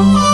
Oh.